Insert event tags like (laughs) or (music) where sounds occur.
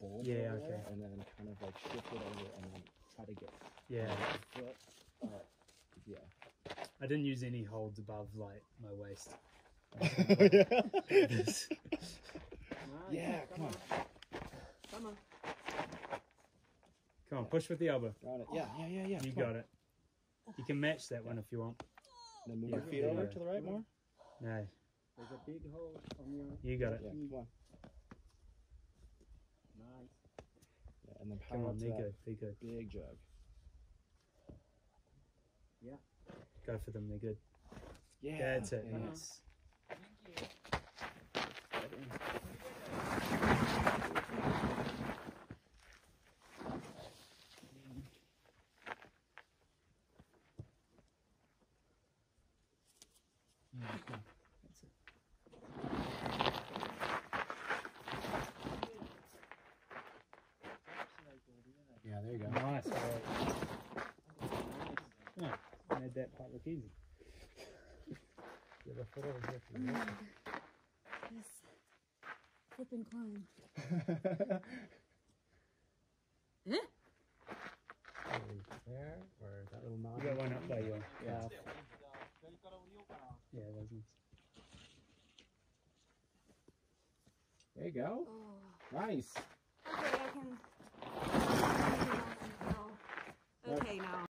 boulder Yeah, over there, okay. and then kind of like shift it over and then try to get Yeah. foot. Uh, yeah. I didn't use any holds above like my waist. (laughs) Nice. Yeah, come on. Come on. Come on, push with the elbow. Got it. Yeah, yeah, yeah, yeah. You come got it. You can match that one if you want. Then move Yeah, your feet yeah, over yeah. to the right more. No, There's a big hole on your. you got it. Yeah, come on. Nice. Yeah, and then Come power on, up to be that good, good. big jug. Yeah. Go for them, they're good. Yeah. That's it. yeah. Nice. That's it. Yeah, there you go. Nice. all right. Yeah, made that part look easy. Get the foot over here for Oh you. my god. This climb. (laughs) There, or that little knot. You got one up by your Yeah. calf. Yeah, that's nice. There you go. Oh. Nice. Okay, I can